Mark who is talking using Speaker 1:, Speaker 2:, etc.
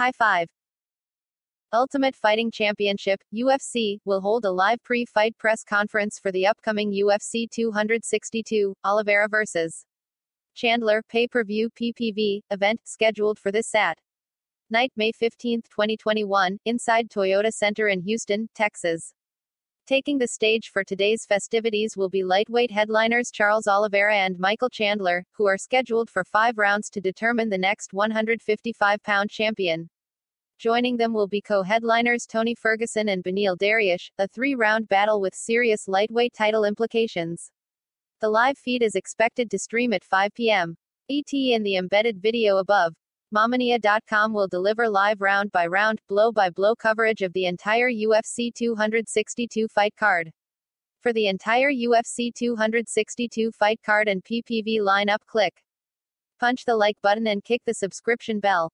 Speaker 1: High five. Ultimate Fighting Championship, UFC, will hold a live pre fight press conference for the upcoming UFC 262, Oliveira vs. Chandler pay per view PPV event, scheduled for this Sat. Night, May 15, 2021, inside Toyota Center in Houston, Texas. Taking the stage for today's festivities will be lightweight headliners Charles Oliveira and Michael Chandler, who are scheduled for five rounds to determine the next 155 pound champion. Joining them will be co-headliners Tony Ferguson and Beneil Dariush, a three-round battle with serious lightweight title implications. The live feed is expected to stream at 5 p.m. ET in the embedded video above. Mamania.com will deliver live round by round, blow by blow coverage of the entire UFC 262 fight card. For the entire UFC 262 fight card and PPV lineup, click punch the like button and kick the subscription bell.